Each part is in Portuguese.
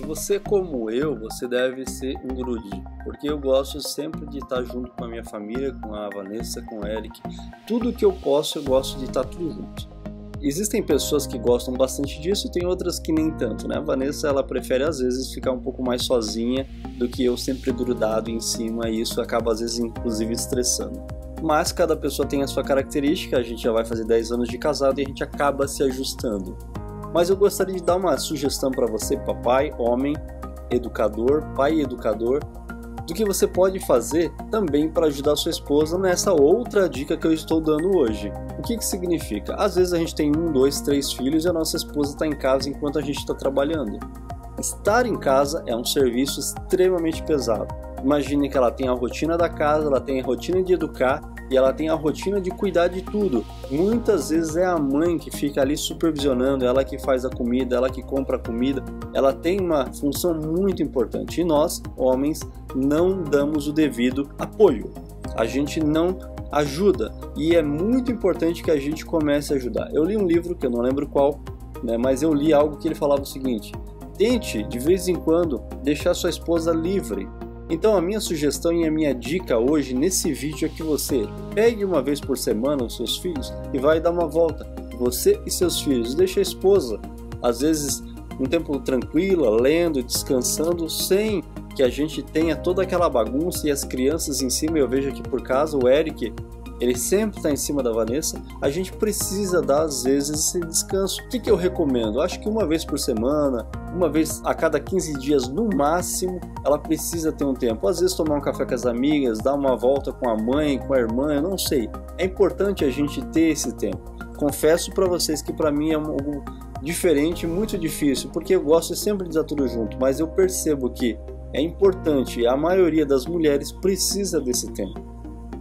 Se você como eu, você deve ser um grude, porque eu gosto sempre de estar junto com a minha família, com a Vanessa, com o Eric. Tudo que eu posso, eu gosto de estar tudo junto. Existem pessoas que gostam bastante disso e tem outras que nem tanto, né? A Vanessa, ela prefere às vezes ficar um pouco mais sozinha do que eu sempre grudado em cima e isso acaba às vezes inclusive estressando. Mas cada pessoa tem a sua característica, a gente já vai fazer 10 anos de casado e a gente acaba se ajustando. Mas eu gostaria de dar uma sugestão para você, papai, homem, educador, pai educador, do que você pode fazer também para ajudar sua esposa nessa outra dica que eu estou dando hoje. O que, que significa? Às vezes a gente tem um, dois, três filhos e a nossa esposa está em casa enquanto a gente está trabalhando. Estar em casa é um serviço extremamente pesado. Imagine que ela tem a rotina da casa, ela tem a rotina de educar e ela tem a rotina de cuidar de tudo. Muitas vezes é a mãe que fica ali supervisionando, ela que faz a comida, ela que compra a comida. Ela tem uma função muito importante e nós, homens, não damos o devido apoio. A gente não ajuda e é muito importante que a gente comece a ajudar. Eu li um livro que eu não lembro qual, né, mas eu li algo que ele falava o seguinte: tente de vez em quando deixar sua esposa livre então a minha sugestão e a minha dica hoje nesse vídeo é que você pegue uma vez por semana os seus filhos e vai dar uma volta. Você e seus filhos, deixa a esposa, às vezes um tempo tranquila, lendo, descansando, sem que a gente tenha toda aquela bagunça e as crianças em cima. Eu vejo aqui por casa o Eric ele sempre está em cima da Vanessa, a gente precisa dar às vezes esse descanso. O que, que eu recomendo? Acho que uma vez por semana, uma vez a cada 15 dias no máximo, ela precisa ter um tempo. Às vezes tomar um café com as amigas, dar uma volta com a mãe, com a irmã, eu não sei. É importante a gente ter esse tempo. Confesso para vocês que para mim é algo diferente, muito difícil, porque eu gosto sempre de estar tudo junto, mas eu percebo que é importante, a maioria das mulheres precisa desse tempo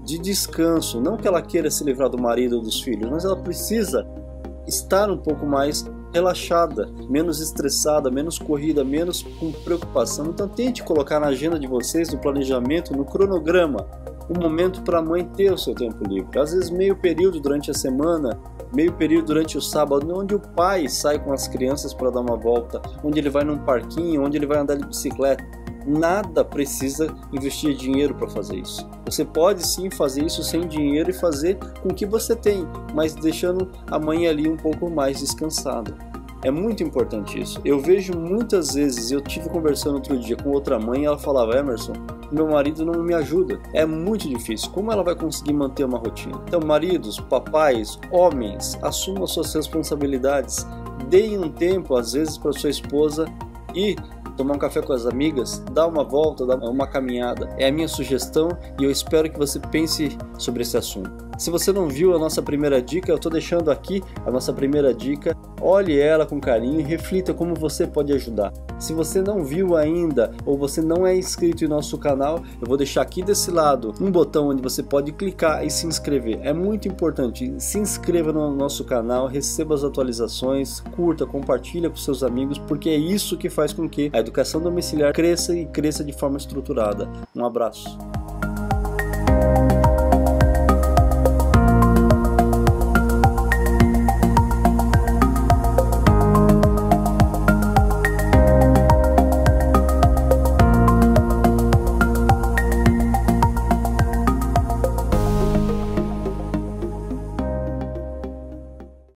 de descanso. Não que ela queira se livrar do marido ou dos filhos, mas ela precisa estar um pouco mais relaxada, menos estressada, menos corrida, menos com preocupação. Então tente colocar na agenda de vocês, no planejamento, no cronograma, um momento para a mãe ter o seu tempo livre. Às vezes meio período durante a semana, meio período durante o sábado, onde o pai sai com as crianças para dar uma volta, onde ele vai num parquinho, onde ele vai andar de bicicleta nada precisa investir dinheiro para fazer isso. Você pode sim fazer isso sem dinheiro e fazer com o que você tem, mas deixando a mãe ali um pouco mais descansada. É muito importante isso. Eu vejo muitas vezes, eu tive conversando outro dia com outra mãe, ela falava: "Emerson, meu marido não me ajuda. É muito difícil. Como ela vai conseguir manter uma rotina?" Então, maridos, papais, homens, assumam suas responsabilidades. Deem um tempo às vezes para sua esposa e tomar um café com as amigas, dar uma volta, dar uma caminhada. É a minha sugestão e eu espero que você pense sobre esse assunto. Se você não viu a nossa primeira dica, eu estou deixando aqui a nossa primeira dica. Olhe ela com carinho e reflita como você pode ajudar. Se você não viu ainda ou você não é inscrito em nosso canal, eu vou deixar aqui desse lado um botão onde você pode clicar e se inscrever. É muito importante. Se inscreva no nosso canal, receba as atualizações, curta, compartilha com seus amigos, porque é isso que faz com que a educação domiciliar cresça e cresça de forma estruturada. Um abraço.